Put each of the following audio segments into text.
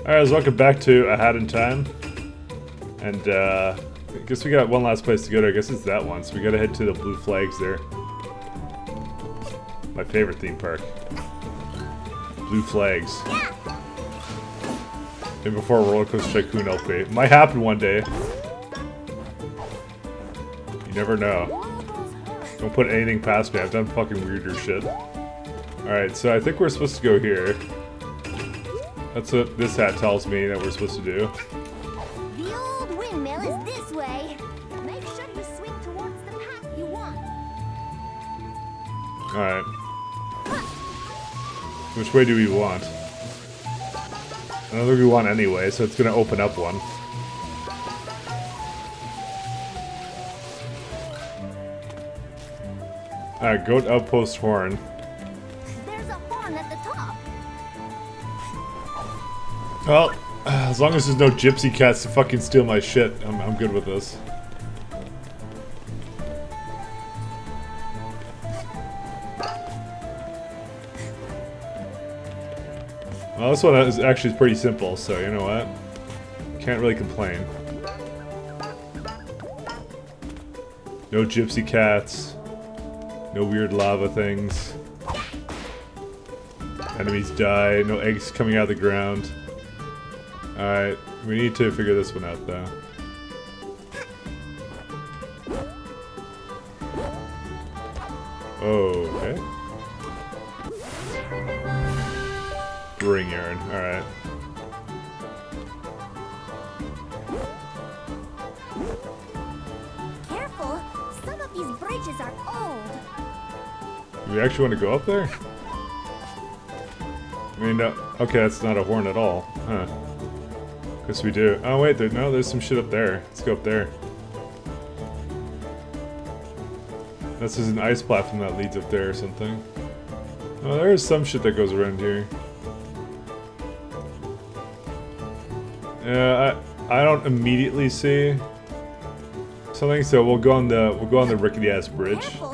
Alright, guys, welcome back to A Hat in Time. And, uh, I guess we got one last place to go to. I guess it's that one. So we gotta head to the Blue Flags there. My favorite theme park. Blue Flags. And before Roller Coaster Tycoon LP. Might happen one day. You never know. Don't put anything past me. I've done fucking weirder shit. Alright, so I think we're supposed to go here. That's what this hat tells me that we're supposed to do. The old windmill is this way. Make sure you swing towards the path you want. Alright. Which way do we want? I don't think we want anyway, so it's gonna open up one. Alright, goat outpost horn. Well, as long as there's no gypsy cats to fucking steal my shit, I'm, I'm good with this. Well, this one is actually pretty simple, so you know what? Can't really complain. No gypsy cats. No weird lava things. Enemies die. No eggs coming out of the ground. Alright, we need to figure this one out though. Oh, Okay. Brewing yarn, alright. Careful, some of these bridges are old. We actually want to go up there? I mean, no, okay, that's not a horn at all. Huh. Guess we do. Oh wait, there, no, there's some shit up there. Let's go up there. This is an ice platform that leads up there or something. Oh, there's some shit that goes around here. Yeah, I I don't immediately see something, so we'll go on the we'll go on the rickety ass bridge. Careful,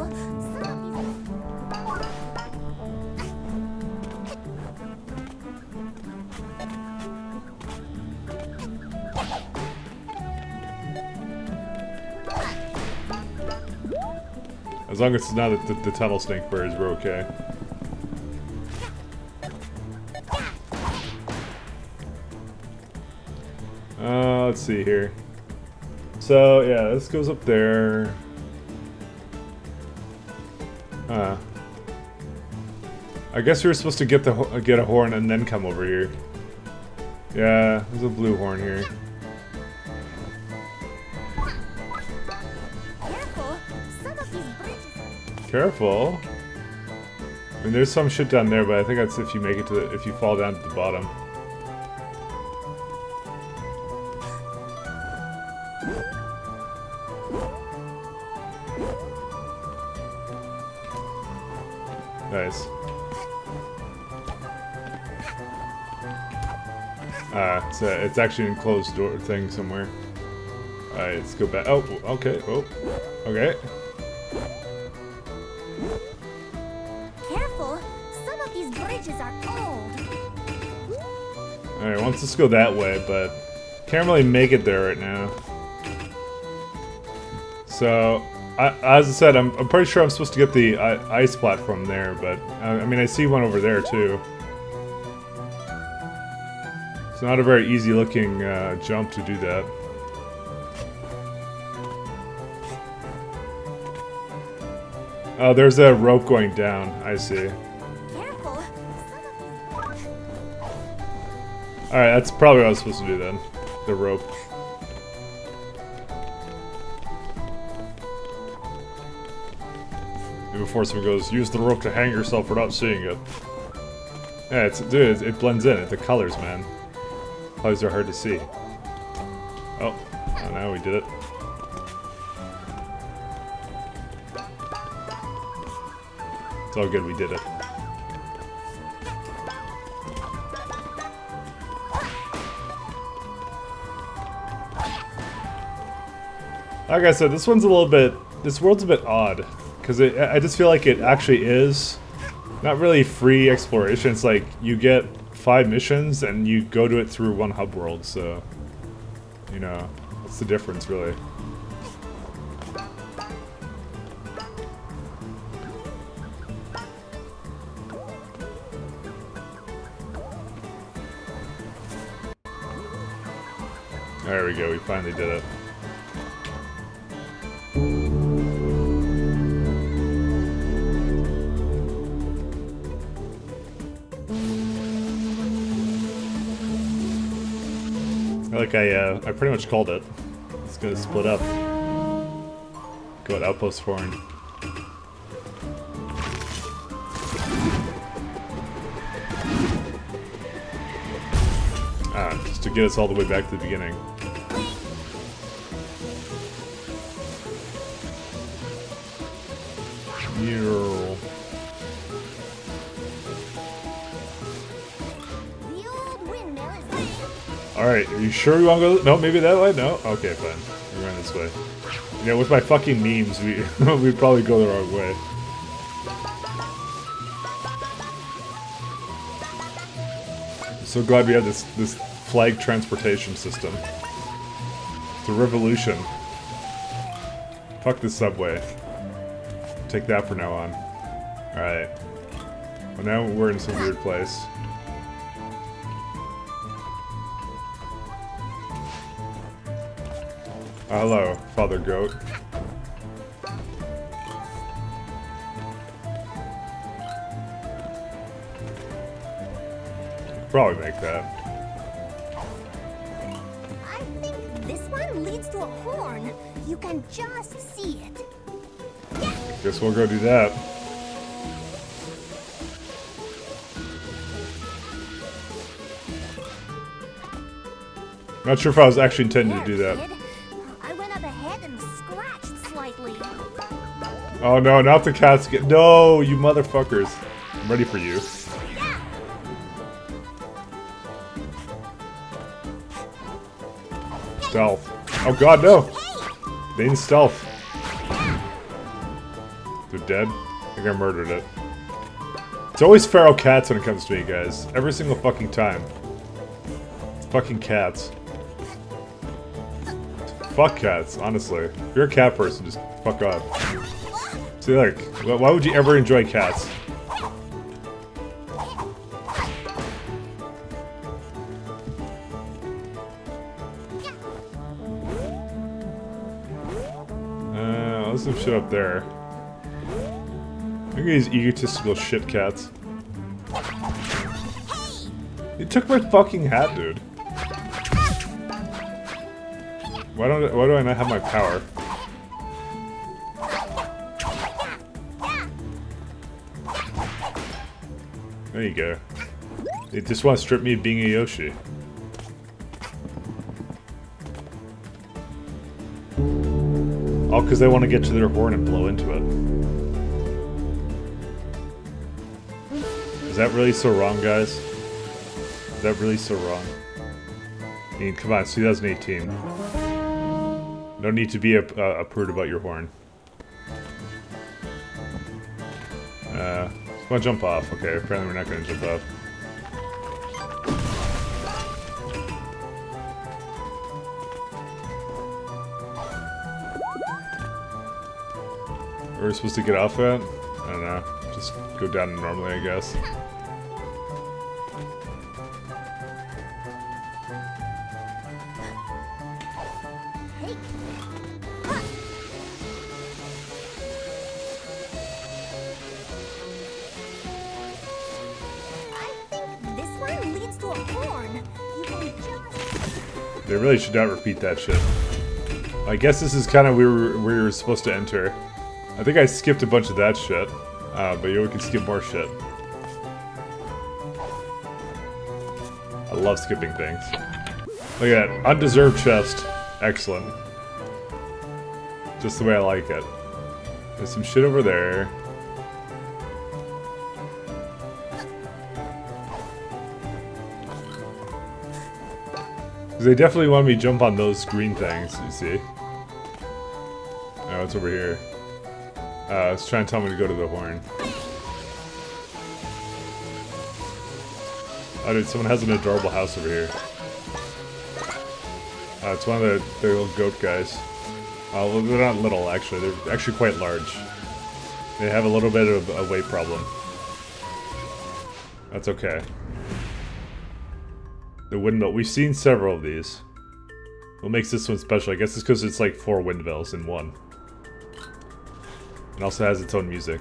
As long as it's not the, the, tunnel snake birds, we're okay. Uh, let's see here. So, yeah, this goes up there. Uh, I guess we were supposed to get the get a horn and then come over here. Yeah, there's a blue horn here. Careful. I mean, there's some shit down there, but I think that's if you make it to the, if you fall down to the bottom. Nice. Ah, it's, uh, it's actually an enclosed door thing somewhere. Alright, let's go back. Oh, okay. Oh, okay. Us to go that way, but can't really make it there right now. So, I, as I said, I'm, I'm pretty sure I'm supposed to get the I, ice platform there, but I, I mean, I see one over there too. It's not a very easy looking uh, jump to do that. Oh, there's a rope going down. I see. Alright, that's probably what I was supposed to do then. The rope. Before someone goes, use the rope to hang yourself without seeing it. Yeah, it's dude, it, it blends in. It's The colors, man. Colors are hard to see. Oh, oh now we did it. It's all good, we did it. Like I said, this one's a little bit. This world's a bit odd because I just feel like it actually is not really free exploration. It's like you get five missions, and you go to it through one hub world, so... You know, what's the difference, really? There we go, we finally did it. Like I, uh, I pretty much called it. It's gonna split up. Goat Outpost Horn. Ah, just to get us all the way back to the beginning. Alright, are you sure we want to go? No, maybe that way? No? Okay, fine. We're going this way. You know, with my fucking memes, we, we'd probably go the wrong way. So glad we have this, this flag transportation system. It's a revolution. Fuck the subway. Take that for now on. Alright. Well, now we're in some weird place. Hello, Father Goat. Probably make that. I think this one leads to a horn. You can just see it. Guess we'll go do that. Not sure if I was actually intending to do that. Oh no, not the cats get- No, you motherfuckers. I'm ready for you. Stealth. Oh god, no! They need stealth. They're dead? I think I murdered it. It's always feral cats when it comes to me, guys. Every single fucking time. Fucking cats. Fuck cats, honestly. If you're a cat person, just fuck off. See, why would you ever enjoy cats? Uh, let's do shit up there. Look at these egotistical shit cats. You took my fucking hat, dude. Why don't why do I not have my power? You go. They just want to strip me of being a Yoshi. All because they want to get to their horn and blow into it. Is that really so wrong, guys? Is that really so wrong? I mean, come on, it's 2018. No need to be a, a, a prude about your horn. Uh, want to jump off. Okay, apparently we're not going to jump off. We're we supposed to get off at? I don't know. Just go down normally, I guess. They really should not repeat that shit. I guess this is kind of where where we were supposed to enter. I think I skipped a bunch of that shit. Uh, but yeah, we can skip more shit. I love skipping things. Look at that. Undeserved chest. Excellent. Just the way I like it. There's some shit over there. Because they definitely want me to jump on those green things, you see. Oh, it's over here. Uh, it's trying to tell me to go to the horn. Oh, dude, someone has an adorable house over here. Uh, it's one of the, the little goat guys. Uh, well, they're not little, actually. They're actually quite large. They have a little bit of a weight problem. That's okay. The windmill. We've seen several of these. What makes this one special? I guess it's because it's like four windmills in one. And also has its own music.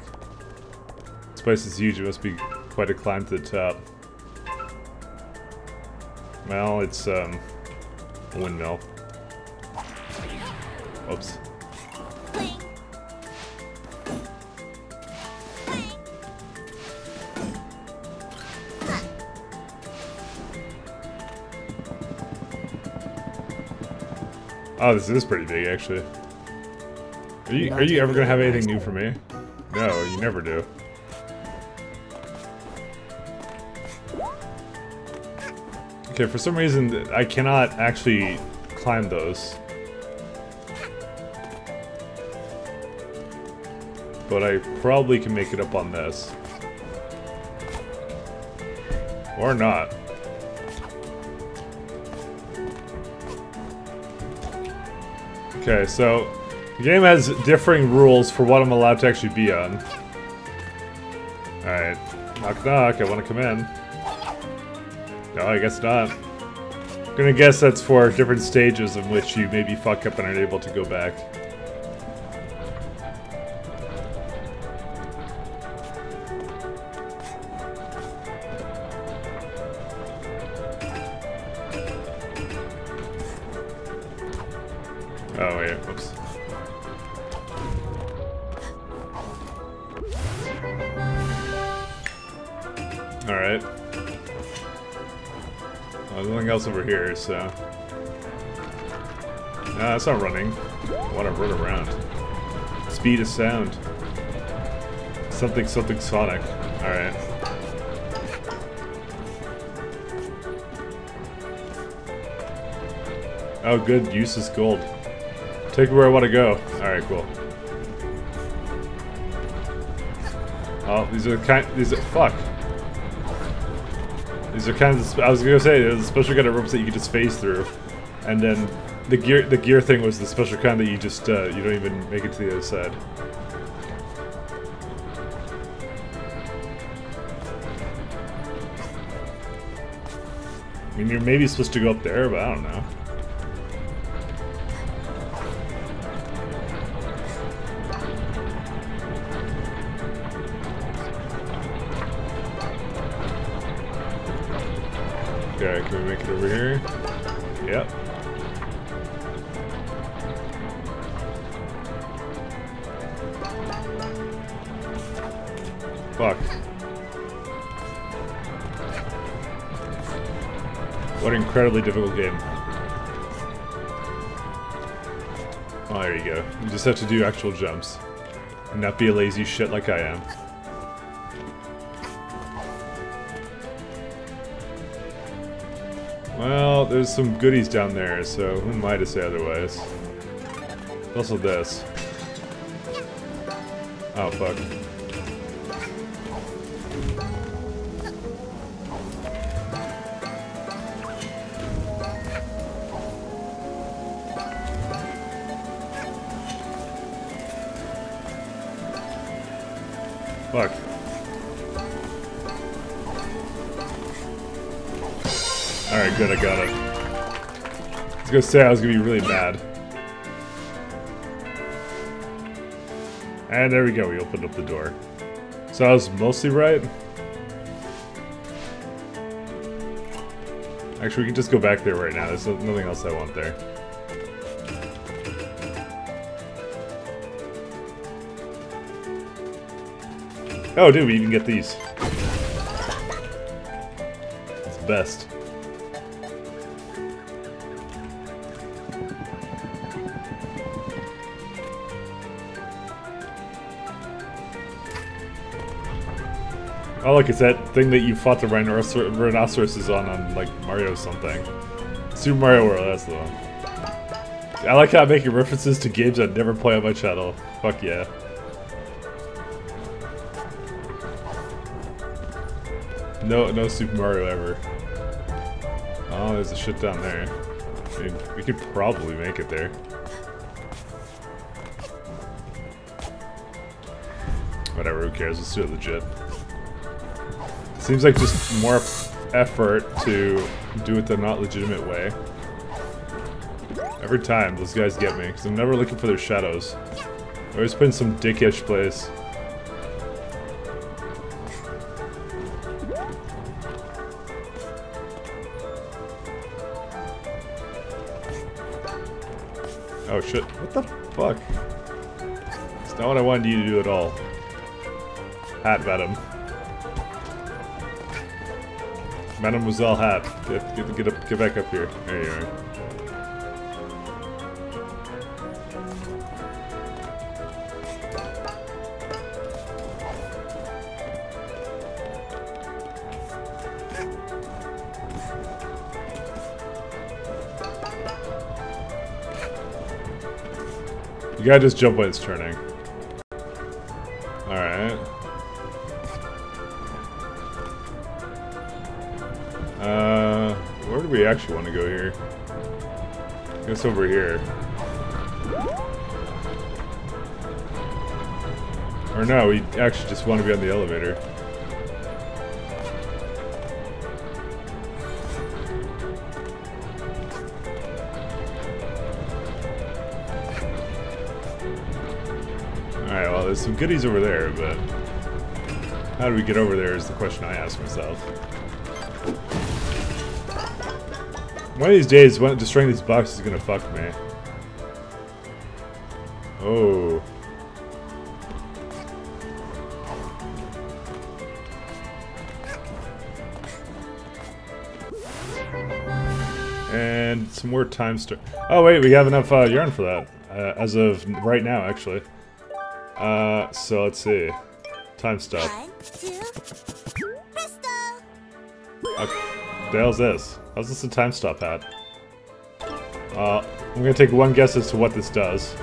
This place is huge. It must be quite a climb to the top. Well, it's, um, a windmill. Oops. Oh, this is pretty big, actually. Are you, are you ever gonna have anything new for me? No, you never do. Okay, for some reason, I cannot actually climb those. But I probably can make it up on this. Or not. Okay, so the game has differing rules for what I'm allowed to actually be on. Alright. Knock knock, I wanna come in. No, I guess not. I'm gonna guess that's for different stages in which you maybe fuck up and aren't able to go back. Oh wait, whoops. Alright. Well, there's nothing else over here, so... Nah, that's not running. I want to run around. Speed of sound. Something, something sonic. Alright. Oh, good. Uses gold. Take me where I want to go. Alright, cool. Oh, these are the kind. These are. Fuck. These are kind of. I was gonna say there's a special kind of ropes that you can just phase through, and then the gear. The gear thing was the special kind that you just. Uh, you don't even make it to the other side. I mean, you're maybe supposed to go up there, but I don't know. Incredibly difficult game. Ah, oh, there you go. You just have to do actual jumps. And not be a lazy shit like I am. Well, there's some goodies down there, so who am I to say otherwise? Also this. Oh. Fuck. I got it. I was gonna say I was gonna be really mad. And there we go, we opened up the door. So I was mostly right? Actually, we can just go back there right now. There's nothing else I want there. Oh, dude, we even get these. It's best. Oh, look, it's that thing that you fought the rhinoceros rhinoceroses on on, like, Mario something. Super Mario World, that's the one. I like how I'm making references to games I'd never play on my channel. Fuck yeah. No, no Super Mario ever. Oh, there's a shit down there. I mean, we could probably make it there. Whatever, who cares? Let's do it legit. Seems like just more effort to do it the not legitimate way. Every time, those guys get me, because I'm never looking for their shadows. I always put in some dickish place. Oh shit, what the fuck? It's not what I wanted you to do at all. Hat Venom. Mademoiselle Hat. Get, get, get, up, get back up here. There you are. You gotta just jump when it's turning. We actually want to go here? It's over here. Or no, we actually just want to be on the elevator. Alright, well, there's some goodies over there, but... How do we get over there is the question I ask myself. One of these days, one, destroying these boxes is gonna fuck me. Oh. And some more time star- Oh wait, we have enough uh, yarn for that. Uh, as of right now, actually. Uh, so let's see. Time stop. One, two! Okay. The hell's this? How's this a time stop hat? Uh, I'm gonna take one guess as to what this does.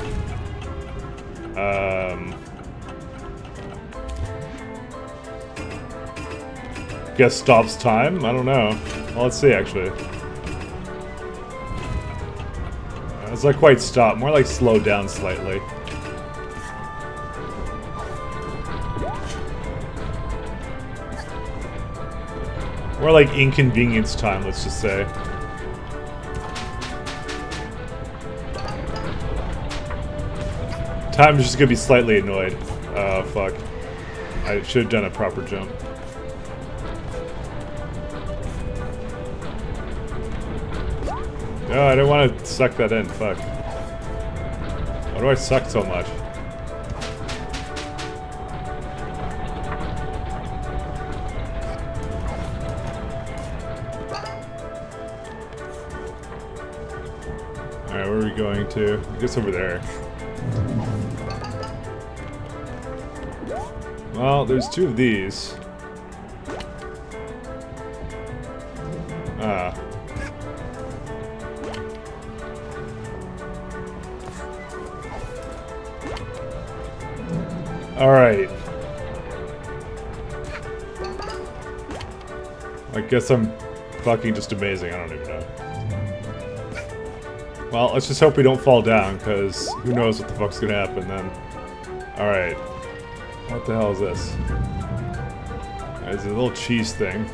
Um... Guess stops time? I don't know. Well, let's see, actually. It's not quite stop, more like slow down slightly. More like inconvenience time, let's just say. Time is just gonna be slightly annoyed. Oh, fuck. I should have done a proper jump. No, I don't want to suck that in, fuck. Why do I suck so much? Going to? I guess over there. Well, there's two of these. Ah. Alright. I guess I'm fucking just amazing, I don't even know. Well, let's just hope we don't fall down, because who knows what the fuck's gonna happen then. Alright. What the hell is this? It's a little cheese thing.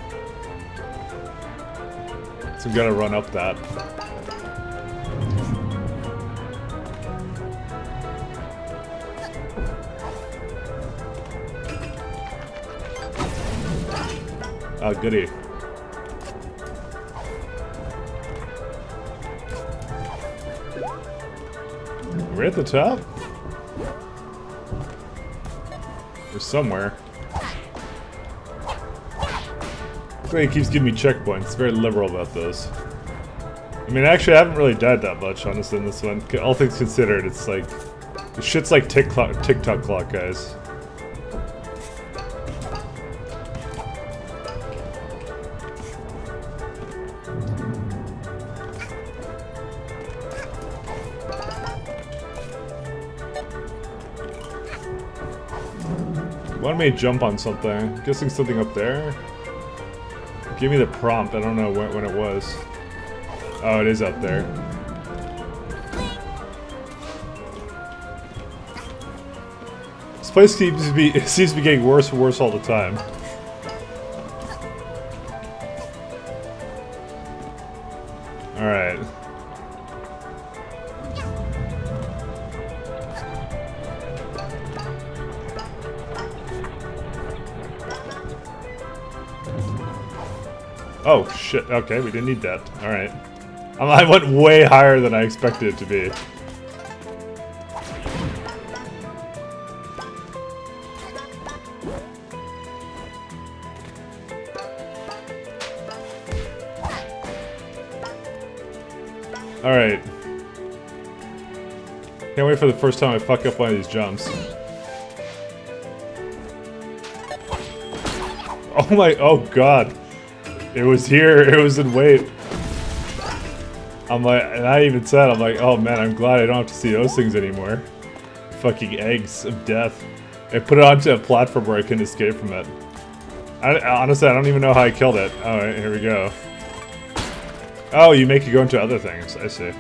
So I'm gonna run up that. Oh, goody. We're at the top? Or somewhere. He keeps giving me checkpoints. It's very liberal about those. I mean, actually, I haven't really died that much, honestly, in this one. All things considered, it's like... The shit's like tick, TikTok clock, guys. To jump on something. Guessing something up there? Give me the prompt. I don't know when, when it was. Oh, it is up there. This place seems to be seems to be getting worse and worse all the time. All right. Oh, shit. Okay, we didn't need that. Alright. Um, I went way higher than I expected it to be. Alright. Can't wait for the first time I fuck up one of these jumps. Oh my- oh god. It was here, it was in wait. I'm like, and I even said, I'm like, oh man, I'm glad I don't have to see those things anymore. Fucking eggs of death. I put it onto a platform where I can escape from it. I, honestly, I don't even know how I killed it. Alright, here we go. Oh, you make it go into other things. I see.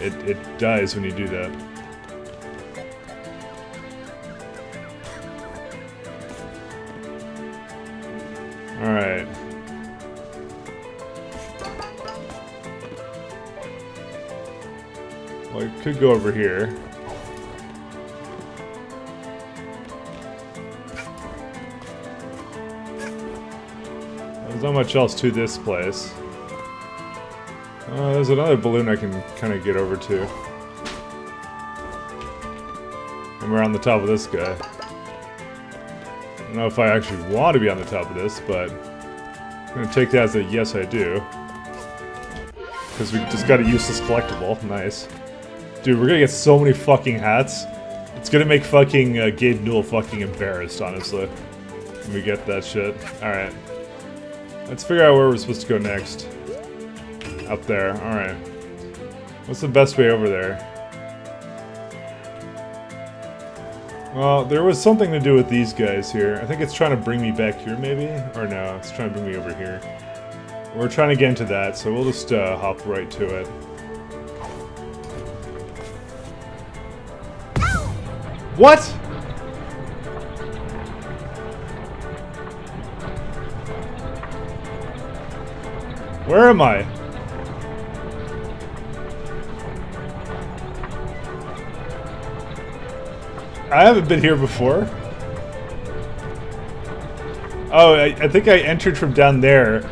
It, it dies when you do that. Could go over here. There's not much else to this place. Uh, there's another balloon I can kind of get over to. And we're on the top of this guy. I don't know if I actually want to be on the top of this, but I'm going to take that as a yes I do. Because we just got a useless collectible. Nice. Dude, we're to get so many fucking hats. It's to make fucking uh, Gabe Newell fucking embarrassed, honestly. When we get that shit. Alright. Let's figure out where we're supposed to go next. Up there, alright. What's the best way over there? Well, there was something to do with these guys here. I think it's trying to bring me back here, maybe? Or no, it's trying to bring me over here. We're trying to get into that, so we'll just uh, hop right to it. What? Where am I? I haven't been here before. Oh, I, I think I entered from down there,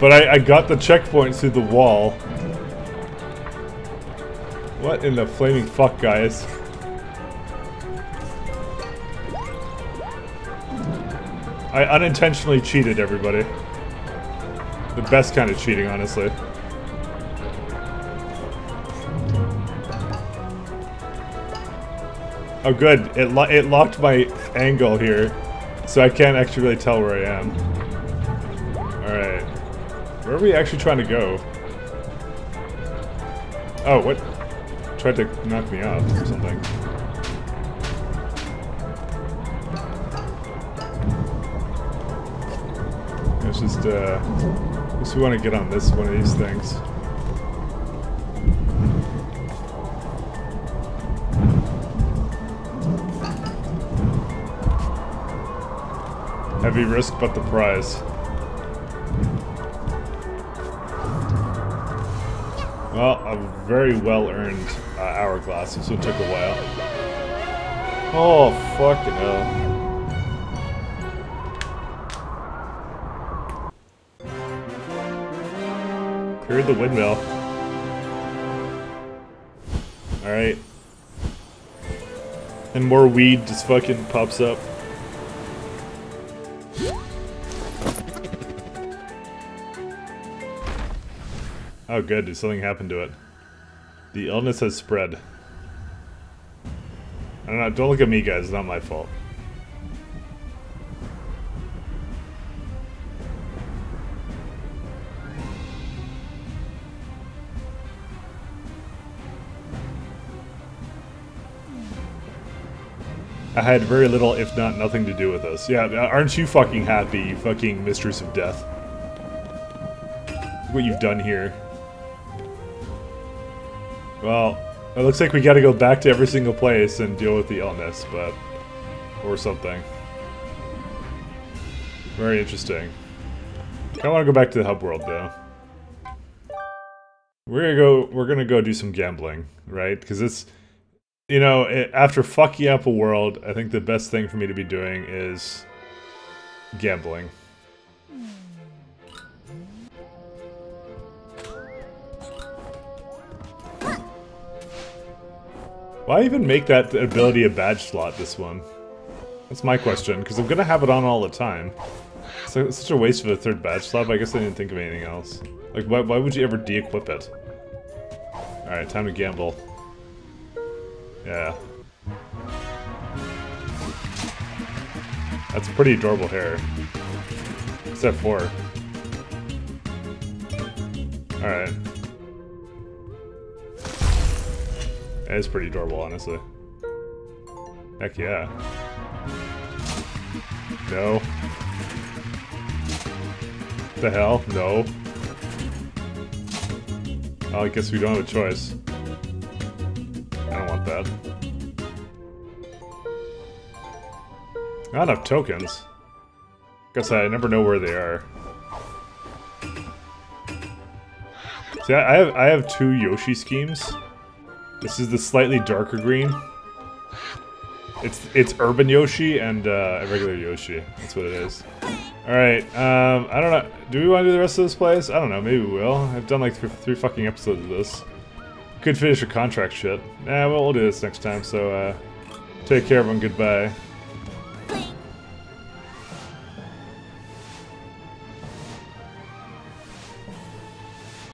but I, I got the checkpoint through the wall. What in the flaming fuck, guys? I unintentionally cheated, everybody. The best kind of cheating, honestly. Oh good, it, lo it locked my angle here, so I can't actually really tell where I am. Alright. Where are we actually trying to go? Oh, what? Tried to knock me off or something. Just, uh... We want to get on this one of these things. Heavy risk, but the prize. Well, a very well-earned uh, hourglass. This one took a while. Oh, fucking hell. Cleared the windmill. Alright. And more weed just fucking pops up. Oh good, did something happen to it? The illness has spread. I don't know, don't look at me guys, it's not my fault. I had very little, if not nothing, to do with this. Yeah, aren't you fucking happy, you fucking mistress of death? what you've done here. Well, it looks like we gotta go back to every single place and deal with the illness, but... Or something. Very interesting. I want to go back to the hub world, though. We're gonna go, we're gonna go do some gambling, right? Because it's... You know, after fucking up a world, I think the best thing for me to be doing is... Gambling. Why even make that ability a badge slot, this one? That's my question, because I'm gonna have it on all the time. It's such a waste of a third badge slot, I guess I didn't think of anything else. Like, why, why would you ever de-equip it? Alright, time to gamble. Yeah. That's pretty adorable hair. Except for... Alright. It is pretty adorable, honestly. Heck yeah. No. The hell? No. Well, I guess we don't have a choice. Want that. Not enough tokens. Guess I never know where they are. See, I have I have two Yoshi schemes. This is the slightly darker green. It's it's Urban Yoshi and uh, regular Yoshi. That's what it is. Alright, um, I don't know. Do we want to do the rest of this place? I don't know, maybe we will. I've done like th three fucking episodes of this. Could finish a contract shit. Nah, well, we'll do this next time, so, uh, take care of everyone, goodbye.